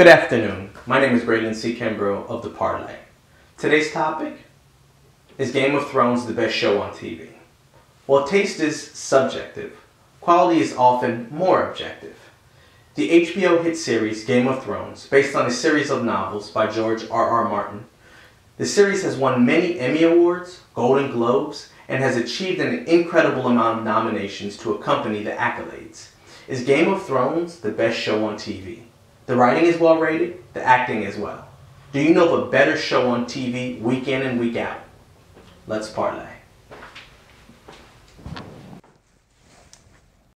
Good afternoon. My name is Braylon C. Kimbrough of The Parlee. Today's topic is Game of Thrones the best show on TV? While taste is subjective, quality is often more objective. The HBO hit series Game of Thrones, based on a series of novels by George R. R. Martin, the series has won many Emmy Awards, Golden Globes, and has achieved an incredible amount of nominations to accompany the accolades. Is Game of Thrones the best show on TV? The writing is well rated, the acting as well. Do you know of a better show on TV week in and week out? Let's parlay.